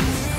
Vengeance!